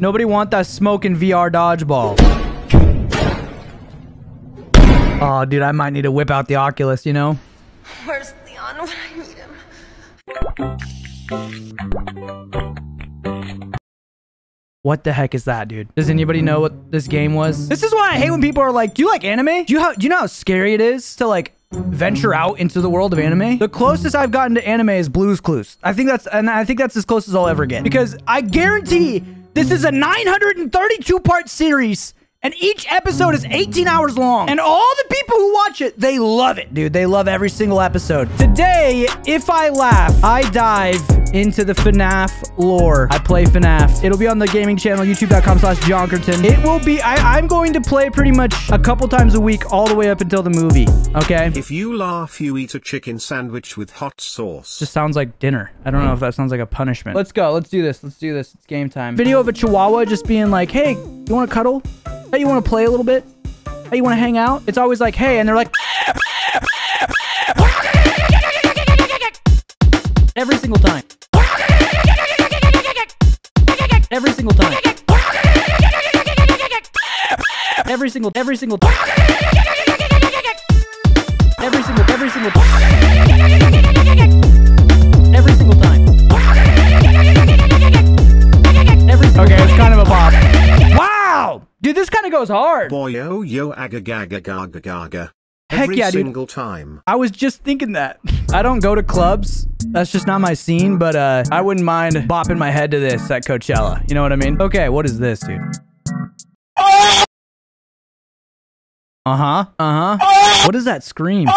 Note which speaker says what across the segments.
Speaker 1: Nobody want that smoking VR dodgeball. Oh, dude, I might need to whip out the Oculus, you know?
Speaker 2: Where's Leon when I need him?
Speaker 1: What the heck is that, dude? Does anybody know what this game was? This is why I hate when people are like, do you like anime? Do you, how, do you know how scary it is to like venture out into the world of anime? The closest I've gotten to anime is Blue's Clues. I think that's, and I think that's as close as I'll ever get because I guarantee this is a 932 part series and each episode is 18 hours long. And all the people who watch it, they love it, dude. They love every single episode. Today, if I laugh, I dive into the FNAF lore. I play FNAF. It'll be on the gaming channel, youtube.com slash Jonkerton. It will be, I, I'm going to play pretty much a couple times a week all the way up until the movie, okay?
Speaker 3: If you laugh, you eat a chicken sandwich with hot sauce.
Speaker 1: Just sounds like dinner. I don't know if that sounds like a punishment. Let's go. Let's do this. Let's do this. It's game time. Video of a chihuahua just being like, hey, you want to cuddle? Hey, you want to play a little bit? Hey, you want to hang out? It's always like, hey, and they're like, every single time. Every single time. Every single, every single time. Every single, every single time. Every single time. Every single okay, it's kind of a bop. Dude, this kind of goes hard.
Speaker 3: Boy, oh, yo, aga, gaga, gaga, gaga.
Speaker 1: Heck
Speaker 3: Every
Speaker 1: yeah, dude.
Speaker 3: single time.
Speaker 1: I was just thinking that. I don't go to clubs. That's just not my scene, but uh, I wouldn't mind bopping my head to this at Coachella. You know what I mean? Okay, what is this, dude? Uh-huh, uh-huh. What is that scream?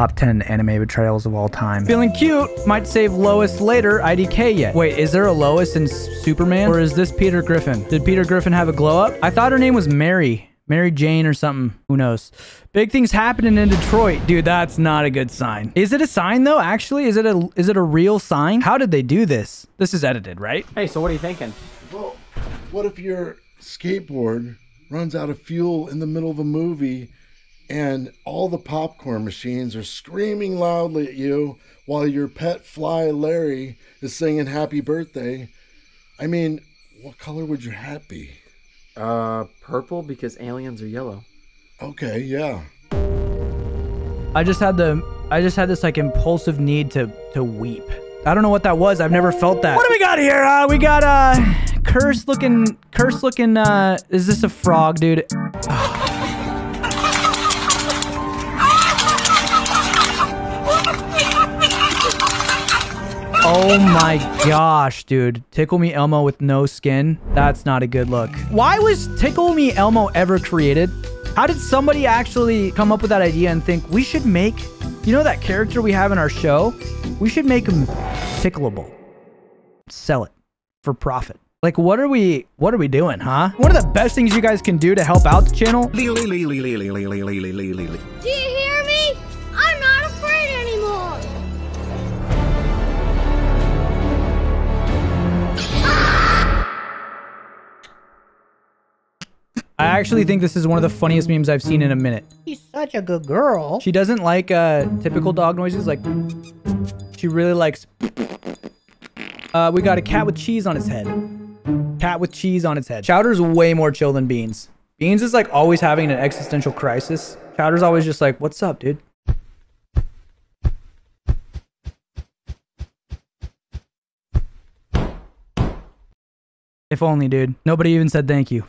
Speaker 1: Top 10 anime betrayals of all time. Feeling cute, might save Lois later, IDK yet. Wait, is there a Lois in Superman? Or is this Peter Griffin? Did Peter Griffin have a glow up? I thought her name was Mary. Mary Jane or something. Who knows? Big things happening in Detroit. Dude, that's not a good sign. Is it a sign though? Actually, is it a is it a real sign? How did they do this? This is edited, right?
Speaker 4: Hey, so what are you thinking?
Speaker 5: Well, what if your skateboard runs out of fuel in the middle of a movie and all the popcorn machines are screaming loudly at you while your pet fly Larry is singing happy birthday? I mean, what color would your hat be?
Speaker 4: Uh, purple because aliens are yellow.
Speaker 5: Okay, yeah.
Speaker 1: I just had the I just had this like impulsive need to to weep. I don't know what that was. I've never felt that. What do we got here? Uh, we got uh curse looking curse looking uh is this a frog, dude? Oh my gosh, dude. Tickle Me Elmo with no skin? That's not a good look. Why was Tickle Me Elmo ever created? How did somebody actually come up with that idea and think we should make, you know that character we have in our show? We should make him tickleable. Sell it for profit. Like what are we what are we doing, huh? One of the best things you guys can do to help out the channel
Speaker 2: Do you hear me?
Speaker 1: I actually think this is one of the funniest memes I've seen in a minute.
Speaker 6: She's such a good girl.
Speaker 1: She doesn't like uh, typical dog noises. Like, she really likes. Uh, we got a cat with cheese on its head. Cat with cheese on its head. Chowder's way more chill than Beans. Beans is like always having an existential crisis. Chowder's always just like, "What's up, dude?" If only, dude. Nobody even said thank you.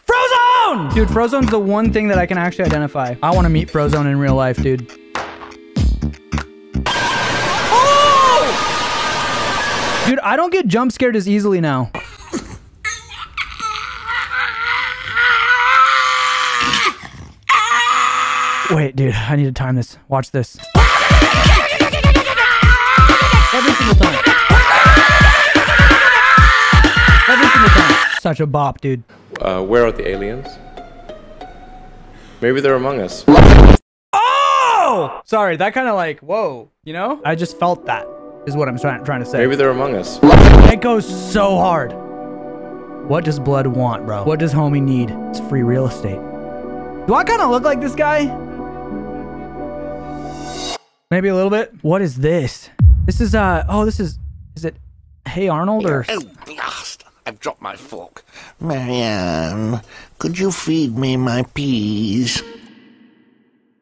Speaker 1: Frozone! Dude, Frozone's the one thing that I can actually identify. I want to meet Frozone in real life, dude. Oh! Dude, I don't get jump scared as easily now. Wait, dude, I need to time this. Watch this. Every single time. Every single time. Such a bop, dude.
Speaker 7: Uh, where are the aliens? Maybe they're among us.
Speaker 1: Oh! Sorry, that kind of like, whoa, you know? I just felt that, is what I'm trying, trying to say.
Speaker 7: Maybe they're among us.
Speaker 1: It goes so hard. What does blood want, bro? What does homie need? It's free real estate. Do I kind of look like this guy? Maybe a little bit. What is this? This is, uh, oh, this is, is it Hey Arnold or?
Speaker 8: Blast! I've dropped my fork. Marianne, could you feed me my peas?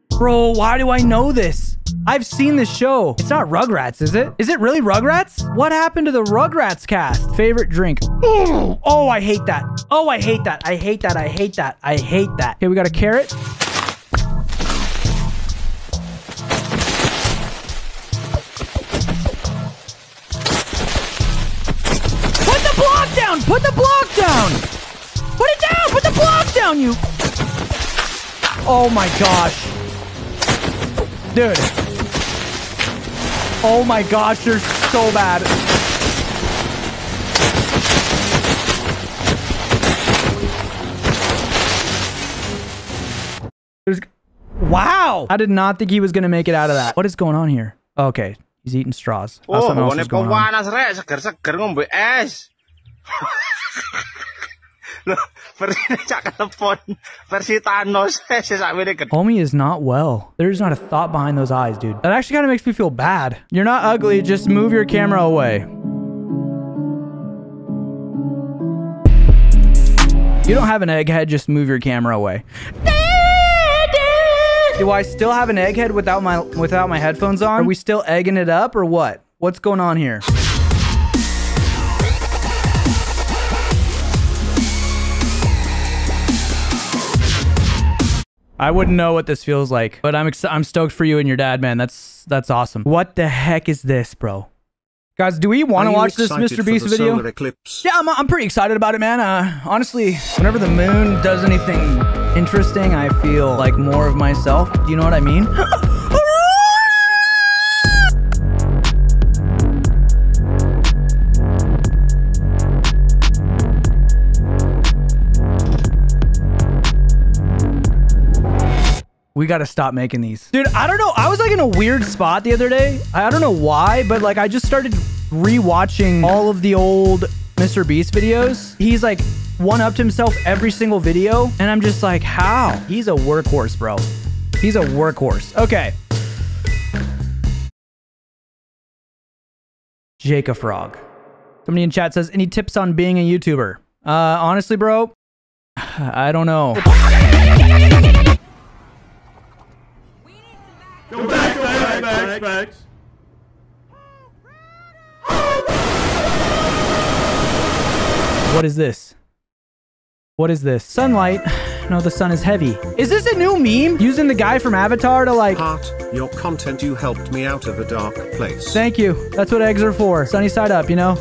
Speaker 1: Bro, why do I know this? I've seen this show. It's not Rugrats, is it? Is it really Rugrats? What happened to the Rugrats cast? Favorite drink? Oh, oh, I hate that. Oh, I hate that. I hate that. I hate that. I hate that. Okay, we got a carrot. Down! Put the block down! Put it down! Put the block down, you... Oh my gosh. Dude. Oh my gosh, you're so bad. There's... Wow! I did not think he was gonna make it out of that. What is going on here? Okay, he's eating straws. That's
Speaker 9: Oh,
Speaker 1: something else
Speaker 9: bawane
Speaker 1: is going on. Homie is not well. There's not a thought behind those eyes, dude. That actually kind of makes me feel bad. You're not ugly, just move your camera away. You don't have an egghead, just move your camera away. Do I still have an egghead without my without my headphones on? Are we still egging it up or what? What's going on here? I wouldn't know what this feels like, but I'm ex- I'm stoked for you and your dad, man. That's that's awesome. What the heck is this, bro? Guys, do we want to watch this Mr. Beast video? Yeah, I'm, I'm pretty excited about it, man. Uh, honestly, whenever the moon does anything interesting, I feel like more of myself. Do you know what I mean? We gotta stop making these. Dude, I don't know. I was like in a weird spot the other day. I don't know why, but like I just started rewatching all of the old Mr. Beast videos. He's like one upped himself every single video. And I'm just like, how? He's a workhorse, bro. He's a workhorse. Okay. Jake a Frog. Somebody in chat says, any tips on being a YouTuber? Uh, honestly, bro, I don't know. What is this? What is this? Sunlight. No, the sun is heavy. Is this a new meme? Using the guy from Avatar to like...
Speaker 3: Heart, your content you helped me out of a dark place.
Speaker 1: Thank you. That's what eggs are for. Sunny side up, you know?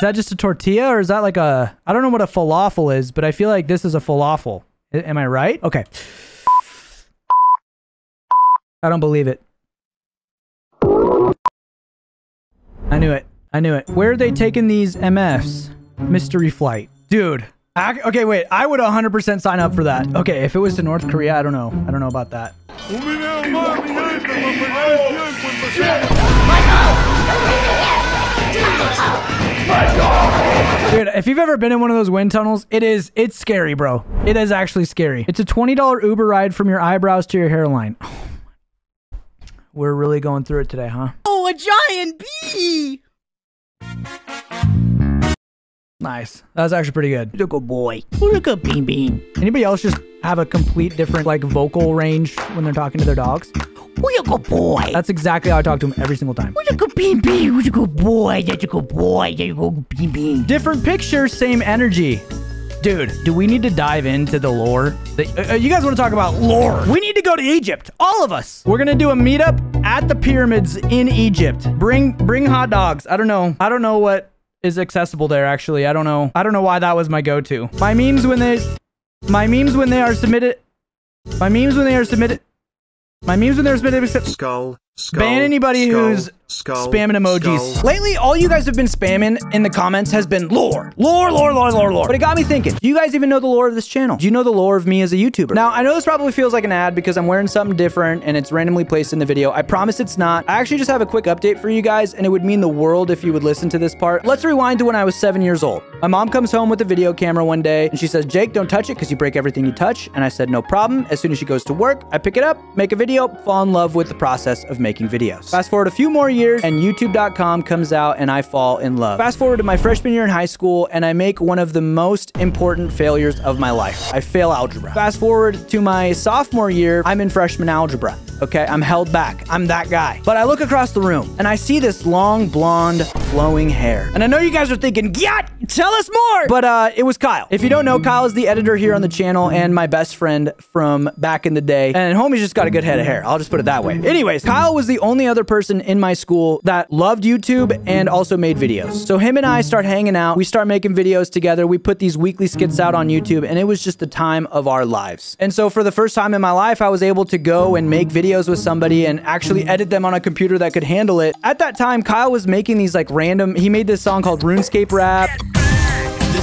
Speaker 1: Is that just a tortilla or is that like a... I don't know what a falafel is, but I feel like this is a falafel. I- am I right? Okay. I don't believe it. I knew it. I knew it. Where are they taking these MFs? Mystery flight. Dude. Ac- okay, wait. I would 100% sign up for that. Okay, if it was to North Korea, I don't know. I don't know about that. Dude, if you've ever been in one of those wind tunnels, it is, it's scary, bro. It is actually scary. It's a $20 Uber ride from your eyebrows to your hairline. We're really going through it today, huh?
Speaker 6: Oh, a giant bee!
Speaker 1: Nice. That was actually pretty good.
Speaker 6: Look a boy. Look a bean bean.
Speaker 1: Anybody else just have a complete different like vocal range when they're talking to their dogs?
Speaker 6: Look a good boy.
Speaker 1: That's exactly how I talk to him every single time.
Speaker 6: Look a good bean bean. Look a good boy. That's a good boy. That's a good bean bean.
Speaker 1: Different picture, same energy. Dude, do we need to dive into the lore? The, uh, you guys want to talk about lore? We need to go to Egypt, all of us. We're gonna do a meetup at the pyramids in Egypt. Bring bring hot dogs. I don't know. I don't know what is accessible there. Actually, I don't know. I don't know why that was my go-to. My memes when they, my memes when they are submitted, my memes when they are submitted, my memes when they are submitted.
Speaker 3: Skull, Skull,
Speaker 1: Ban anybody
Speaker 3: skull,
Speaker 1: who's
Speaker 3: skull,
Speaker 1: spamming emojis. Lately, all you guys have been spamming in the comments has been lore. Lore, lore, lore, lore, lore. But it got me thinking, do you guys even know the lore of this channel? Do you know the lore of me as a YouTuber? Now, I know this probably feels like an ad because I'm wearing something different and it's randomly placed in the video. I promise it's not. I actually just have a quick update for you guys and it would mean the world if you would listen to this part. Let's rewind to when I was seven years old. My mom comes home with a video camera one day and she says, Jake, don't touch it because you break everything you touch. And I said, no problem. As soon as she goes to work, I pick it up, make a video, fall in love with the process of making videos. Fast forward a few more years and YouTube.com comes out and I fall in love. Fast forward to my freshman year in high school and I make one of the most important failures of my life. I fail algebra. Fast forward to my sophomore year, I'm in freshman algebra. Okay, I'm held back. I'm that guy. But I look across the room and I see this long, blonde, flowing hair. And I know you guys are thinking, yeah, tell us more. But uh, it was Kyle. If you don't know, Kyle is the editor here on the channel and my best friend from back in the day. And homie's just got a good head of hair. I'll just put it that way. Anyways, Kyle was the only other person in my school that loved YouTube and also made videos. So him and I start hanging out. We start making videos together. We put these weekly skits out on YouTube and it was just the time of our lives. And so for the first time in my life, I was able to go and make videos with somebody and actually edit them on a computer that could handle it. At that time, Kyle was making these like random, he made this song called RuneScape Rap.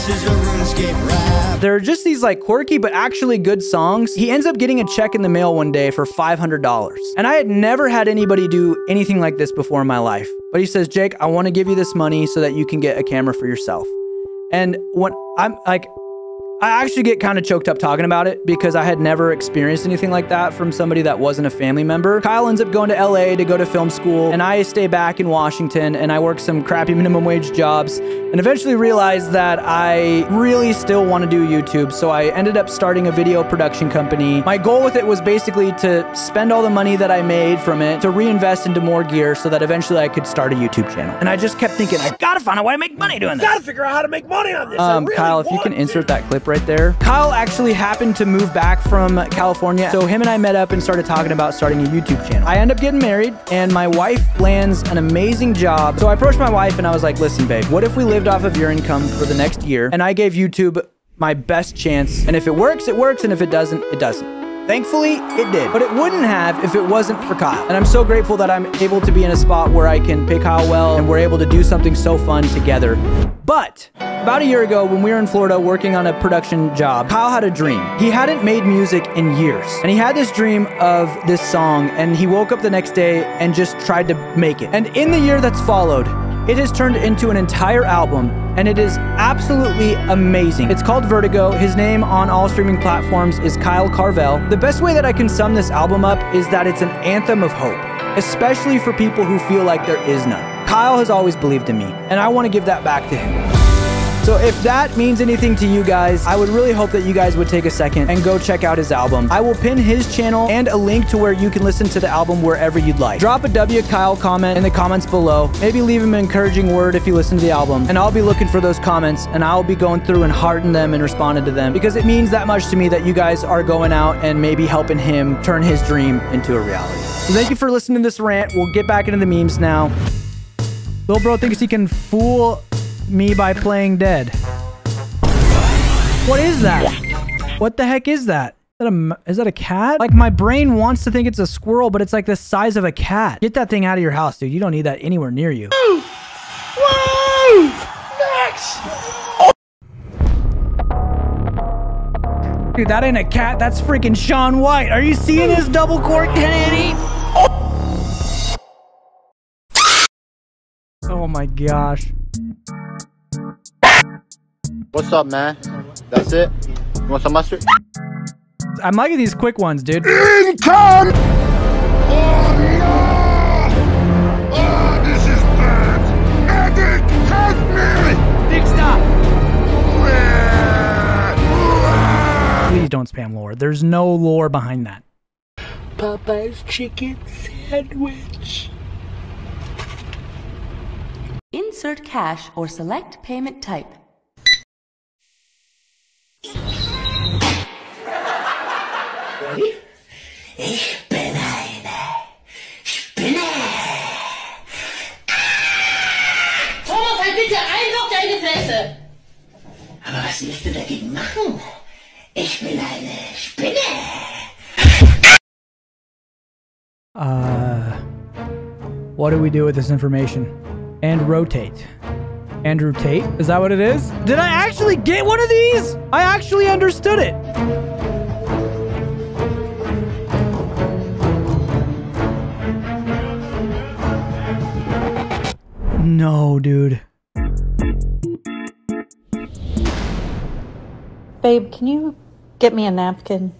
Speaker 10: Is a RuneScape rap.
Speaker 1: They're just these like quirky but actually good songs. He ends up getting a check in the mail one day for $500. And I had never had anybody do anything like this before in my life. But he says, Jake, I want to give you this money so that you can get a camera for yourself. And when I'm like, I actually get kind of choked up talking about it because I had never experienced anything like that from somebody that wasn't a family member. Kyle ends up going to LA to go to film school, and I stay back in Washington and I work some crappy minimum wage jobs and eventually realized that I really still want to do YouTube. So I ended up starting a video production company. My goal with it was basically to spend all the money that I made from it to reinvest into more gear so that eventually I could start a YouTube channel. And I just kept thinking, I gotta find a way to make money doing this.
Speaker 9: Gotta figure out how to make money on this.
Speaker 1: Um, Kyle, if you can insert that clip right there. Kyle actually happened to move back from California, so him and I met up and started talking about starting a YouTube channel. I end up getting married, and my wife lands an amazing job. So I approached my wife and I was like, listen, babe, what if we lived off of your income for the next year? And I gave YouTube my best chance. And if it works, it works, and if it doesn't, it doesn't. Thankfully, it did. But it wouldn't have if it wasn't for Kyle. And I'm so grateful that I'm able to be in a spot where I can pay Kyle well and we're able to do something so fun together. But about a year ago, when we were in Florida working on a production job, Kyle had a dream. He hadn't made music in years. And he had this dream of this song, and he woke up the next day and just tried to make it. And in the year that's followed, it has turned into an entire album, and it is absolutely amazing. It's called Vertigo. His name on all streaming platforms is Kyle Carvelle. The best way that I can sum this album up is that it's an anthem of hope, especially for people who feel like there is none. Kyle has always believed in me, and I want to give that back to him. So if that means anything to you guys, I would really hope that you guys would take a second and go check out his album. I will pin his channel and a link to where you can listen to the album wherever you'd like. Drop a W Kyle comment in the comments below. Maybe leave him an encouraging word if you listen to the album. And I'll be looking for those comments and I'll be going through and hearting them and responding to them because it means that much to me that you guys are going out and maybe helping him turn his dream into a reality. So thank you for listening to this rant. We'll get back into the memes now. Little bro thinks he can fool me by playing dead. What is that? What the heck is that? Is that, a, is that a cat? Like my brain wants to think it's a squirrel, but it's like the size of a cat. Get that thing out of your house, dude. You don't need that anywhere near you.
Speaker 9: Woo! Max!
Speaker 1: Dude, that ain't a cat. That's freaking Shaun White. Are you seeing his double cork 1080? Oh Oh my gosh.
Speaker 11: What's up, man? That's it? You want some mustard?
Speaker 1: I'm liking these quick ones, dude.
Speaker 5: Income!
Speaker 1: Big stop. Please don't spam lore. There's no lore behind that.
Speaker 10: Popeye's chicken sandwich.
Speaker 12: Insert cash or select payment type.
Speaker 10: Ich bin eine Spinne.
Speaker 2: Thomas, halt bitte einfach deine Fresse!
Speaker 10: Aber was willst du dagegen machen? Ich bin eine Spinne.
Speaker 1: Uh, What do we do with this information? And rotate. Andrew Tate? Is that what it is? Did I actually get one of these? I actually understood it. No, dude.
Speaker 13: Babe, can you get me a napkin?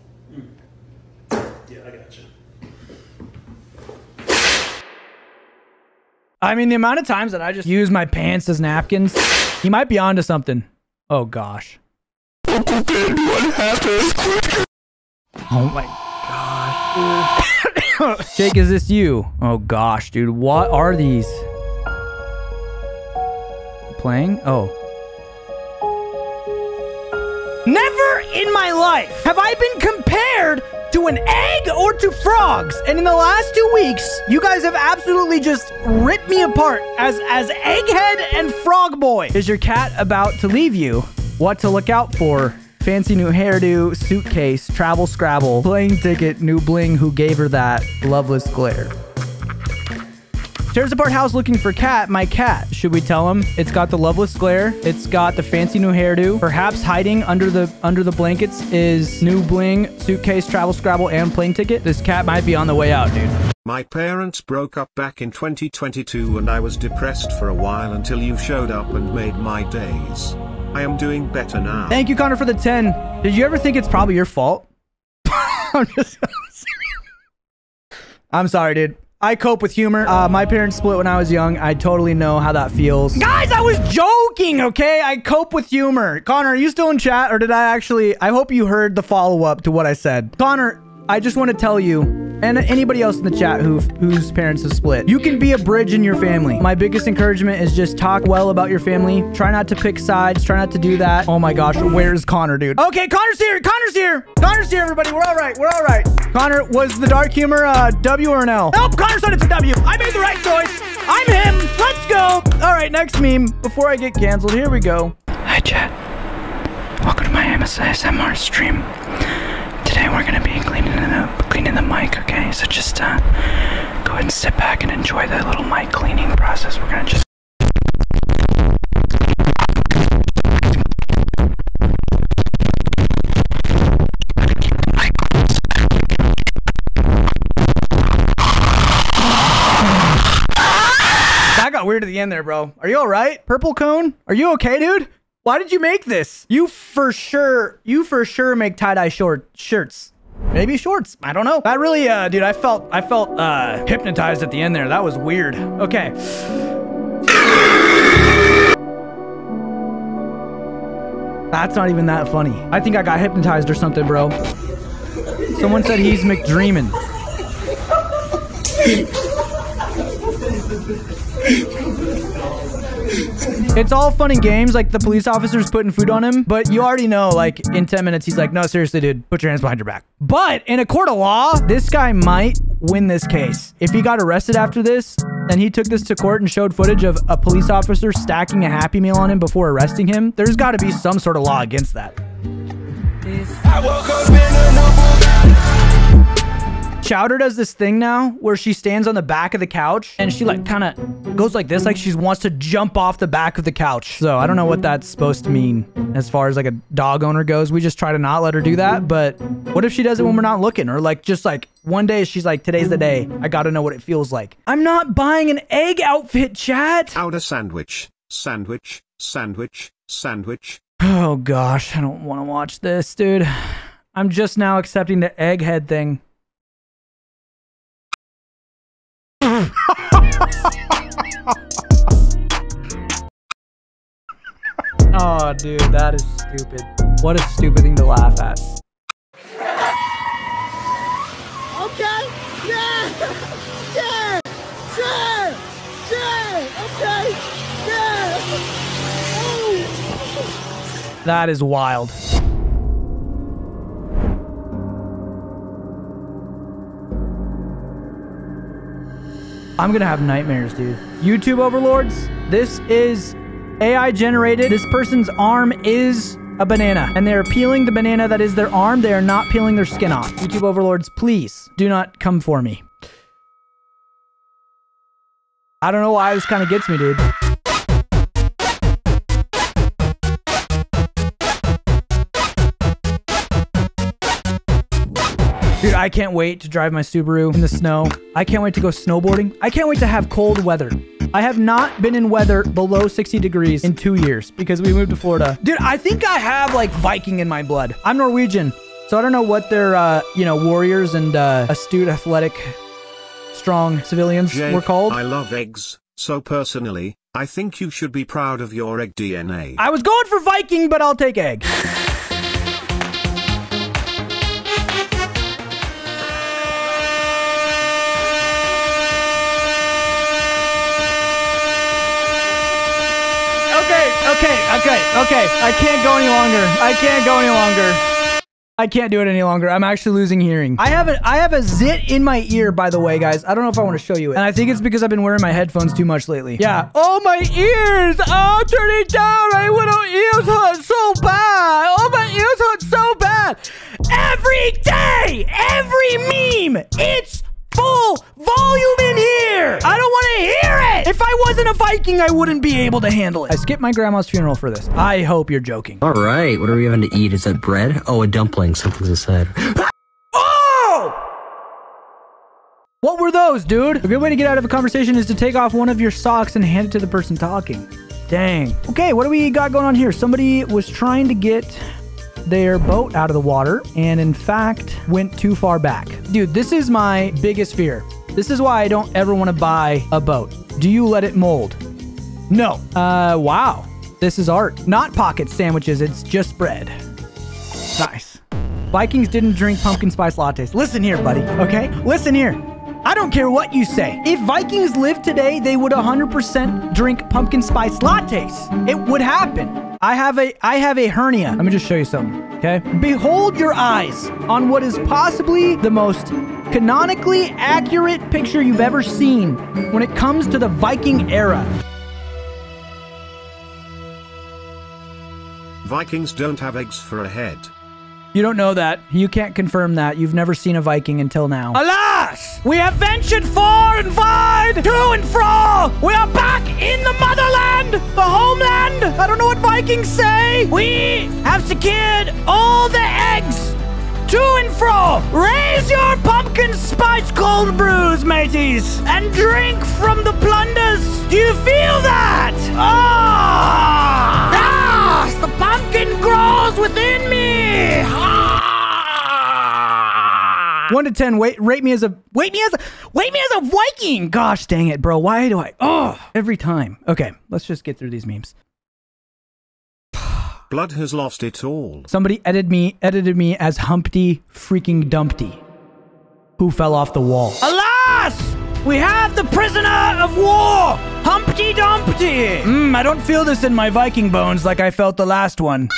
Speaker 1: I mean, the amount of times that I just use my pants as napkins, he might be onto something. Oh gosh. Oh my gosh. Jake, is this you? Oh gosh, dude. What are these? Playing? Oh. Never in my life have I been compared to an egg or to frogs. And in the last two weeks, you guys have absolutely just ripped me apart as as egghead and frog boy. Is your cat about to leave you? What to look out for? Fancy new hairdo, suitcase, travel scrabble, plane ticket, new bling, who gave her that loveless glare. Tears apart house looking for cat, my cat. Should we tell him? It's got the loveless glare. It's got the fancy new hairdo. Perhaps hiding under the under the blankets is new bling, suitcase, travel scrabble, and plane ticket. This cat might be on the way out, dude.
Speaker 3: My parents broke up back in 2022 and I was depressed for a while until you showed up and made my days. I am doing better now.
Speaker 1: Thank you, Connor, for the 10. Did you ever think it's probably your fault? I'm just I'm sorry, dude. I cope with humor. Uh, my parents split when I was young. I totally know how that feels. Guys, I was joking, okay? I cope with humor. Connor, are you still in chat or did I actually... I hope you heard the follow-up to what I said. Connor, I just want to tell you, and anybody else in the chat who whose parents have split, you can be a bridge in your family. My biggest encouragement is just talk well about your family. Try not to pick sides. Try not to do that. Oh my gosh, where's Connor, dude? Okay, Connor's here. Connor's here. Connor's here, everybody. We're all right. We're all right. Connor, was the dark humor uh, W or an L? Nope, Connor said it's a W. I made the right choice. I'm him. Let's go. All right, next meme. Before I get canceled, here we go.
Speaker 14: Hi, chat. Welcome to my ASMR stream. We're gonna be cleaning the cleaning the mic, okay? So just uh, go ahead and sit back and enjoy the little mic cleaning process. We're gonna just.
Speaker 1: That got weird at the end there, bro. Are you all right? Purple cone? Are you okay, dude? Why did you make this? You for sure, you for sure make tie-dye short shirts. Maybe shorts. I don't know. That really, uh, dude, I felt, I felt, uh, hypnotized at the end there. That was weird. Okay. That's not even that funny. I think I got hypnotized or something, bro. Someone said he's McDreamin'. It's all fun and games, like the police officer's putting food on him, but you already know, like, in 10 minutes, he's like, no, seriously, dude, put your hands behind your back. But in a court of law, this guy might win this case. If he got arrested after this, and he took this to court and showed footage of a police officer stacking a Happy Meal on him before arresting him, there's got to be some sort of law against that. Chowder does this thing now where she stands on the back of the couch and she like kind of goes like this, like she wants to jump off the back of the couch. So I don't know what that's supposed to mean as far as like a dog owner goes. We just try to not let her do that. But what if she does it when we're not looking? Or like just like one day she's like, today's the day. I got to know what it feels like. I'm not buying an egg outfit, chat.
Speaker 3: Outer sandwich, sandwich, sandwich, sandwich.
Speaker 1: Oh gosh, I don't want to watch this, dude. I'm just now accepting the egghead thing. oh, dude, that is stupid. What a stupid thing to laugh at.
Speaker 2: Okay? Yeah! Yeah! Yeah! Yeah! Okay! Yeah! Oh!
Speaker 1: That is wild. I'm gonna have nightmares, dude. YouTube overlords, this is AI generated. This person's arm is a banana, and they're peeling the banana that is their arm. They are not peeling their skin off. YouTube overlords, please do not come for me. I don't know why this kind of gets me, dude. I can't wait to drive my Subaru in the snow. I can't wait to go snowboarding. I can't wait to have cold weather. I have not been in weather below 60 degrees in two years because we moved to Florida. Dude, I think I have like Viking in my blood. I'm Norwegian, so I don't know what their, uh, you know, warriors and uh, astute, athletic, strong civilians
Speaker 3: Jake,
Speaker 1: were called.
Speaker 3: I love eggs, so personally, I think you should be proud of your egg DNA.
Speaker 1: I was going for Viking, but I'll take egg. okay, okay. I can't go any longer. I can't go any longer. I can't do it any longer. I'm actually losing hearing. I have a I have a zit in my ear, by the way, guys. I don't know if I want to show you it. And I think it's because I've been wearing my headphones too much lately. Yeah. Oh, my ears! Oh, turn it down! My little ears hurt so bad! Oh, my ears hurt so bad! Every day! Every meme! It's full volume in here! I don't want to hear it! If I wasn't a Viking, I wouldn't be able to handle it. I skipped my grandma's funeral for this. I hope you're joking.
Speaker 15: All right, what are we having to eat? Is that bread? Oh, a dumpling. Something's inside.
Speaker 1: Oh! What were those, dude? A good way to get out of a conversation is to take off one of your socks and hand it to the person talking. Dang. Okay, what do we got going on here? Somebody was trying to get their boat out of the water and in fact went too far back. Dude, this is my biggest fear. This is why I don't ever want to buy a boat. Do you let it mold? No. Uh, wow. This is art. Not pocket sandwiches, it's just bread. Nice. Vikings didn't drink pumpkin spice lattes. Listen here, buddy, okay? Listen here. I don't care what you say. If Vikings lived today, they would 100% drink pumpkin spice lattes. It would happen. I have a I have a hernia. Let me just show you something, okay? Behold your eyes on what is possibly the most canonically accurate picture you've ever seen when it comes to the Viking era.
Speaker 3: Vikings don't have eggs for a head.
Speaker 1: You don't know that. You can't confirm that. You've never seen a Viking until now. Alas! We have ventured far and wide, to and fro! We are back in the motherland! The homeland! I don't know what Vikings say! We have secured all the eggs! To and fro! Raise your pumpkin spice cold brews, mateys! And drink from the plunders! Do you feel that? Ah! Yes! The pumpkin grows within me! One to ten, wait, rate me as a wait me as a wait me as a Viking. Gosh dang it, bro. Why do I? Oh, every time. Okay, let's just get through these memes.
Speaker 3: Blood has lost it all.
Speaker 1: Somebody edited me edited me as Humpty freaking Dumpty, who fell off the wall. Alas! We have the prisoner of war, Humpty Dumpty. Hmm, I don't feel this in my Viking bones like I felt the last one.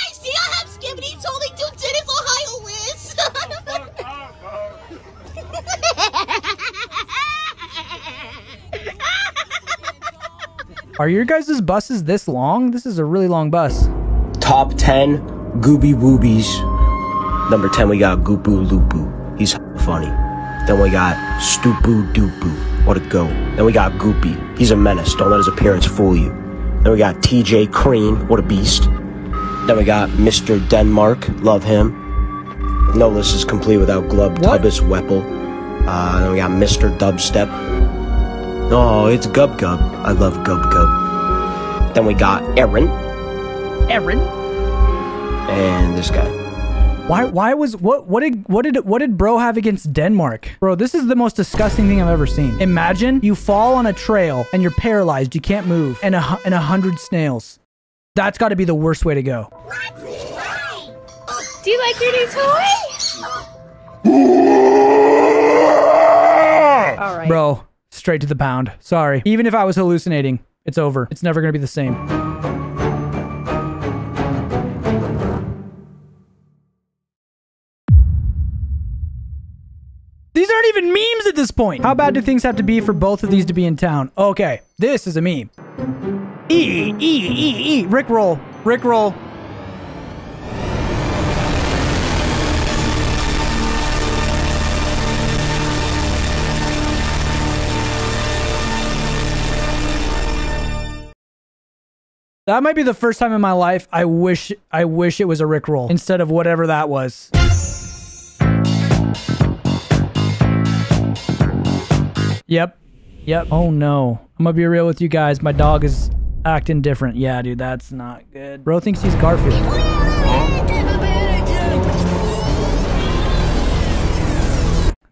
Speaker 1: Are your guys' buses this long? This is a really long bus.
Speaker 16: Top 10 Gooby Woobies. Number 10, we got Goopoo Loopoo. He's funny. Then we got Stoopoo Doopoo. What a go. Then we got Goopy. He's a menace. Don't let his appearance fool you. Then we got TJ Cream. What a beast. Then we got Mr. Denmark. Love him. No list is complete without Glub Tubbis Weppel. Uh, then we got Mr. Dubstep. Oh, it's Gub Gub. I love Gub Gub. Then we got Aaron.
Speaker 1: Aaron.
Speaker 16: And this guy.
Speaker 1: Why? Why was what? What did what did what did bro have against Denmark, bro? This is the most disgusting thing I've ever seen. Imagine you fall on a trail and you're paralyzed, you can't move, and a and a hundred snails. That's got to be the worst way to go.
Speaker 2: Do you like your new toy? All right.
Speaker 1: Bro, straight to the pound. Sorry. Even if I was hallucinating, it's over. It's never gonna be the same. These aren't even memes at this point. How bad do things have to be for both of these to be in town? Okay, this is a meme. E, E, E, E, Rick roll. That might be the first time in my life I wish I wish it was a Rickroll instead of whatever that was. Yep. Yep. Oh no. I'm gonna be real with you guys. My dog is acting different. Yeah, dude, that's not good. Bro thinks he's Garfield.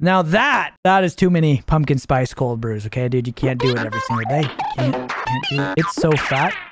Speaker 1: Now that that is too many pumpkin spice cold brews, okay, dude? You can't do it every single day. You can't, can't do it. It's so fat.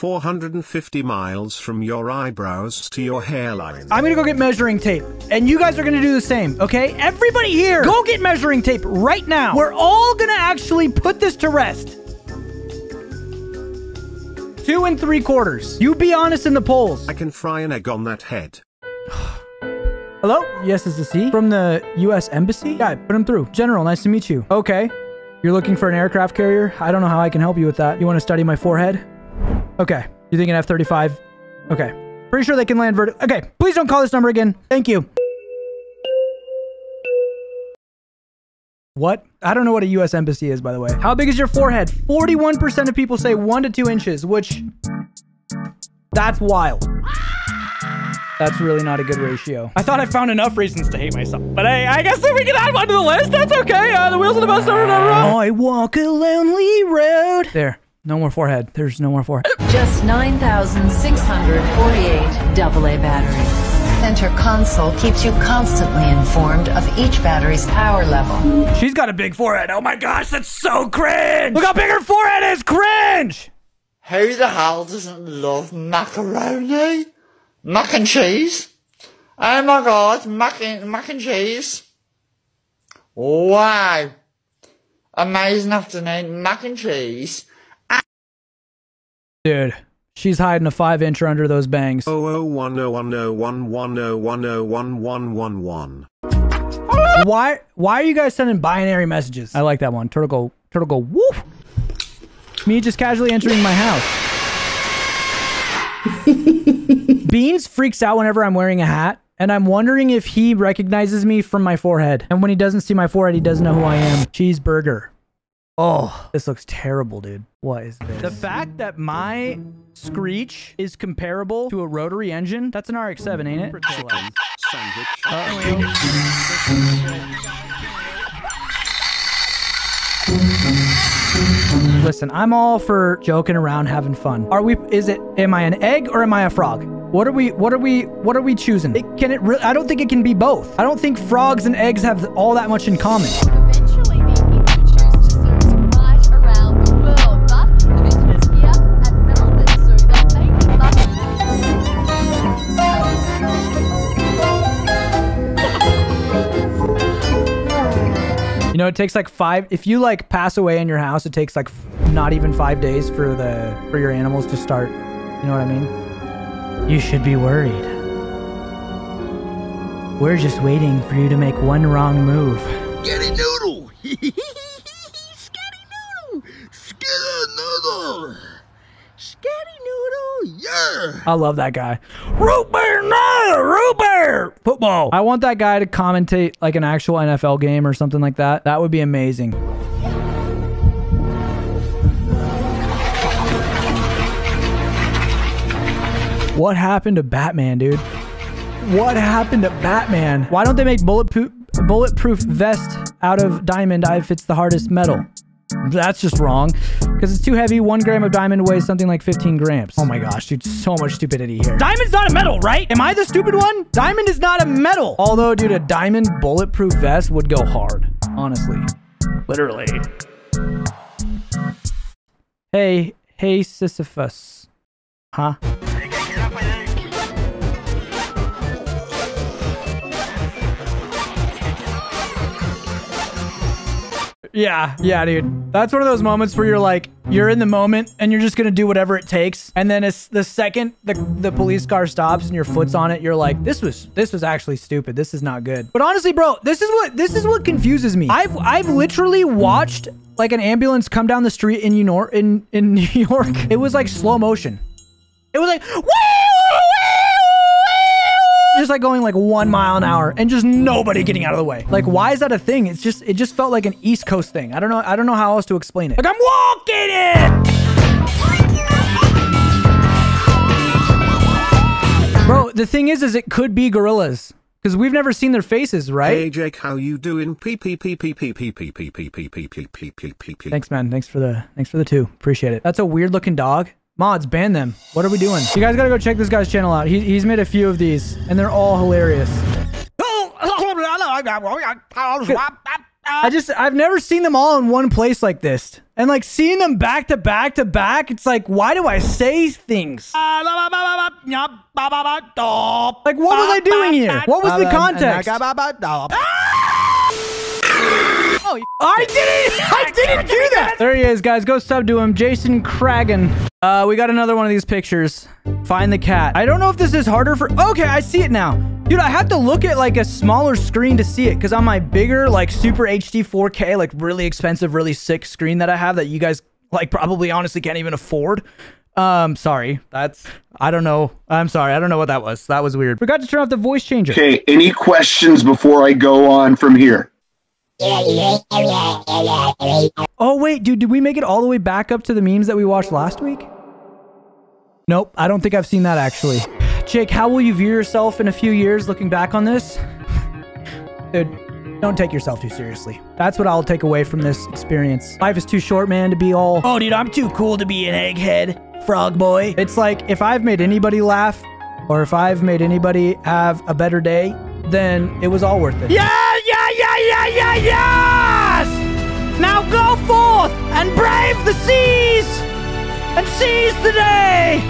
Speaker 3: 450 miles from your eyebrows to your hairline.
Speaker 1: I'm gonna go get measuring tape, and you guys are gonna do the same, okay? Everybody here, go get measuring tape right now. We're all gonna actually put this to rest. Two and three quarters. You be honest in the polls.
Speaker 3: I can fry an egg on that head.
Speaker 1: Hello? Yes, this is the C from the U.S. Embassy? Yeah, put him through. General, nice to meet you. Okay. You're looking for an aircraft carrier? I don't know how I can help you with that. You want to study my forehead? Okay. You think an F-35? Okay. Pretty sure they can land vertical. Okay. Please don't call this number again. Thank you. What? I don't know what a U.S. embassy is, by the way. How big is your forehead? 41% of people say one to two inches, which that's wild. That's really not a good ratio. I thought I found enough reasons to hate myself. But hey, I guess if we can add one to the list, that's okay. Uh, the wheels of the bus are not wrong. I walk a lonely road. There. No more forehead. There's no more forehead.
Speaker 17: Just 9,648 AA batteries. Center console keeps you constantly informed of each battery's power level.
Speaker 1: She's got a big forehead. Oh my gosh, that's so cringe. Look how big her forehead is. Cringe.
Speaker 18: Who the hell doesn't love macaroni? Mac and cheese? Oh my god, mac and, mac and cheese. Wow. Amazing afternoon, mac and cheese.
Speaker 1: Dude, she's hiding a five incher under those bangs.
Speaker 3: Oh oh one oh one oh one oh, one oh one oh one one one one.
Speaker 1: Why why are you guys sending binary messages? I like that one. Turtle go turtle go woof. Me just casually entering my house. Beans freaks out whenever I'm wearing a hat, and I'm wondering if he recognizes me from my forehead. And when he doesn't see my forehead, he doesn't know who I am. Cheeseburger. Oh, this looks terrible, dude. What is this? The fact that my Screech is comparable to a rotary engine, that's an RX-7, ain't it? Listen, I'm all for joking around, having fun. Are we, is it, am I an egg or am I a frog? What are we, what are we, what are we choosing? It, can it, I don't think it can be both. I don't think frogs and eggs have all that much in common. Know, it takes like five. If you like pass away in your house, it takes like f- not even five days for the for your animals to start. You know what I mean? You should be worried. We're just waiting for you to make one wrong move.
Speaker 19: Get it noodle! Scatty noodle! Scatty noodle! Scatty noodle! Oh, yeah!
Speaker 1: I love that guy. Root beer, no, root beer, football. I want that guy to commentate like an actual NFL game or something like that. That would be amazing. What happened to Batman, dude? What happened to Batman? Why don't they make bulletproof bulletproof vest out of diamond if it's the hardest metal? That's just wrong. Because it's too heavy. One gram of diamond weighs something like 15 grams. Oh my gosh, dude. So much stupidity here. Diamond's not a metal, right? Am I the stupid one? Diamond is not a metal. Although, dude, a diamond bulletproof vest would go hard. Honestly. Literally. Hey, hey, Sisyphus. Huh? Yeah, yeah, dude. That's one of those moments where you're like, you're in the moment and you're just gonna do whatever it takes. And then it's the second the, the police car stops and your foot's on it, you're like, this was this was actually stupid. This is not good. But honestly, bro, this is what this is what confuses me. I've I've literally watched like an ambulance come down the street in New York in, in New York. It was like slow motion. It was like just like going like one mile an hour and just nobody getting out of the way. Like, why is that a thing? It's just, it just felt like an East Coast thing. I don't know. I don't know how else to explain it. Like I'm walking it. Bro, the thing is, is it could be gorillas. Because we've never seen their faces, right?
Speaker 3: Hey Jake, how you doing?
Speaker 1: Thanks, man. Thanks for the thanks for the two. Appreciate it. That's a weird looking dog. Mods, ban them. What are we doing? You guys gotta go check this guy's channel out. He, he's made a few of these, and they're all hilarious. I just, I've never seen them all in one place like this. And like seeing them back to back to back, it's like, why do I say things? Like, what was I doing here? What was the context? Oh, I didn't! I didn't do that! There he is, guys. Go sub to him. Jason Cragen. Uh, we got another one of these pictures. Find the cat. I don't know if this is harder for... Okay, I see it now. Dude, I have to look at, like, a smaller screen to see it, because on my bigger, like, super HD 4K, like, really expensive, really sick screen that I have that you guys, like, probably honestly can't even afford. Um, sorry. That's... I don't know. I'm sorry. I don't know what that was. That was weird. Forgot to turn off the voice changer.
Speaker 20: Okay, any questions before I go on from here?
Speaker 1: Oh, wait, dude, did we make it all the way back up to the memes that we watched last week? Nope, I don't think I've seen that actually. Jake, how will you view yourself in a few years looking back on this? Dude, don't take yourself too seriously. That's what I'll take away from this experience. Life is too short, man, to be all, oh, dude, I'm too cool to be an egghead, frog boy. It's like, if I've made anybody laugh, or if I've made anybody have a better day, then it was all worth it. Yeah, yeah, yeah, yeah, yeah, yes! Now go forth and brave the seas and seize the day!